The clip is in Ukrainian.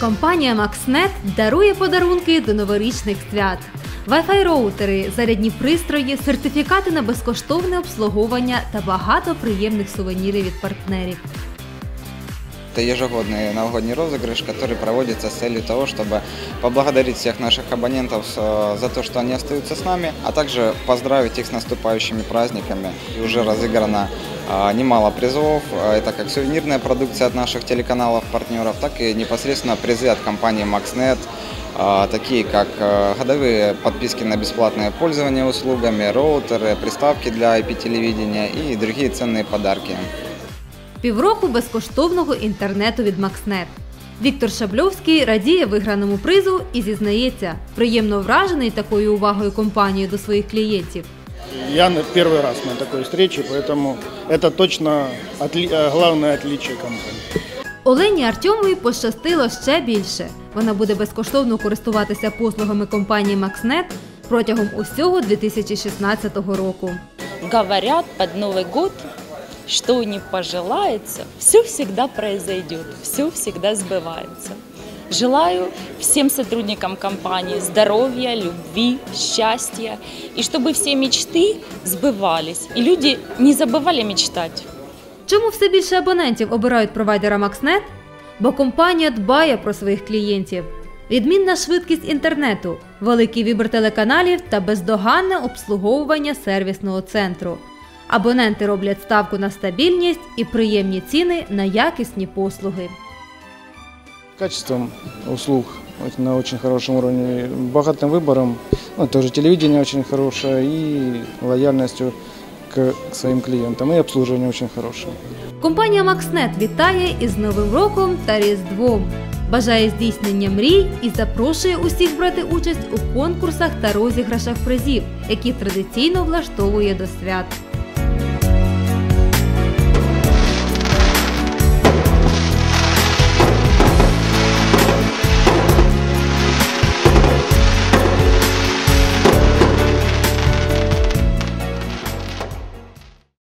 Компанія MaxNet дарує подарунки до новорічних свят. Wi-Fi роутери, зарядні пристрої, сертифікати на безкоштовне обслуговування та багато приємних сувенірів від партнерів. Это ежегодный новогодний розыгрыш, который проводится с целью того, чтобы поблагодарить всех наших абонентов э, за то, что они остаются с нами, а также поздравить их с наступающими праздниками. И уже разыграно э, немало призов. Э, Это как сувенирная продукция от наших телеканалов-партнеров, так и непосредственно призы от компании MaxNet, э, такие как э, годовые подписки на бесплатное пользование услугами, роутеры, приставки для IP-телевидения и другие ценные подарки. Півроку безкоштовного інтернету від MaxNet. Віктор Шабльовський радіє виграному призу і зізнається, приємно вражений такою увагою компанії до своїх клієнтів. Я на- первый раз на такой встрече, поэтому это точно отли- э, главное отличие компании. Олені Артьомовій пощастило ще більше. Вона буде безкоштовно користуватися послугами компанії MaxNet протягом усього 2016 року. говорят под Новый год, что не пожелается, все всегда произойдет, все всегда сбывается. Желаю всем сотрудникам компании здоровья, любви, счастья, и чтобы все мечты сбывались, и люди не забывали мечтать. Чому все більше абонентів обирають провайдера MaxNet? Бо компанія дбає про своїх клієнтів. Відмінна швидкість інтернету, великий вибір телеканалів та бездоганне обслуговування сервісного центру. Абоненти роблять ставку на стабільність і приємні ціни на якісні послуги. Качеством услуг на очень хорошем уровне, богатым выбором, ну, тоже телевидение очень хорошее и лояльностью к своим клиентам, и обслуживание очень хорошее. Компанія MaxNet вітає із Новим роком та Різдвом. Бажає здійснення мрій і запрошує усіх брати участь у конкурсах та розіграшах призів, які традиційно влаштовує до свят.